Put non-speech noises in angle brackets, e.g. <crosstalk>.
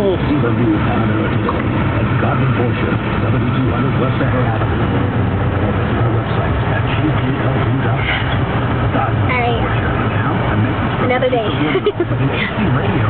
the new Honda Accord at Garden Porsche, 7200 West Center Avenue. Or visit our website at gklv.net. Garden Porsche. Now, Another day. Radio, <laughs> <laughs>